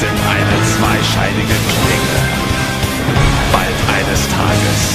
sind eine zweischeinige Klinge. Bald eines Tages